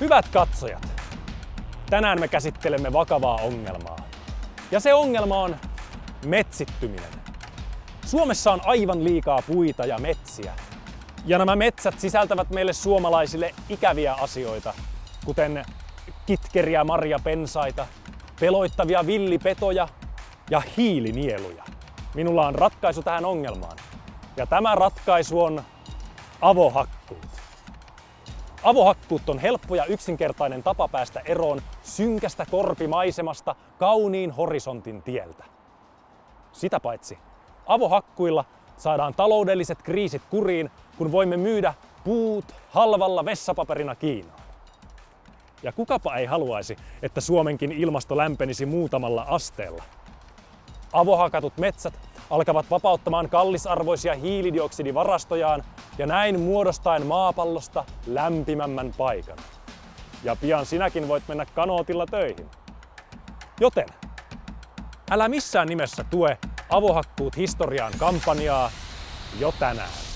Hyvät katsojat, tänään me käsittelemme vakavaa ongelmaa. Ja se ongelma on metsittyminen. Suomessa on aivan liikaa puita ja metsiä. Ja nämä metsät sisältävät meille suomalaisille ikäviä asioita, kuten kitkeriä marjapensaita, peloittavia villipetoja ja hiilinieluja. Minulla on ratkaisu tähän ongelmaan. Ja tämä ratkaisu on avohakkuut. Avohakkuut on helppo ja yksinkertainen tapa päästä eroon synkästä korpimaisemasta kauniin horisontin tieltä. Sitä paitsi, avohakkuilla saadaan taloudelliset kriisit kuriin, kun voimme myydä puut halvalla vessapaperina Kiinaan. Ja kukapa ei haluaisi, että Suomenkin ilmasto lämpenisi muutamalla asteella. Avohakatut metsät alkavat vapauttamaan kallisarvoisia hiilidioksidivarastojaan ja näin muodostaen maapallosta lämpimämmän paikan. Ja pian sinäkin voit mennä kanootilla töihin. Joten älä missään nimessä tue avohakkuut historiaan kampanjaa jo tänään.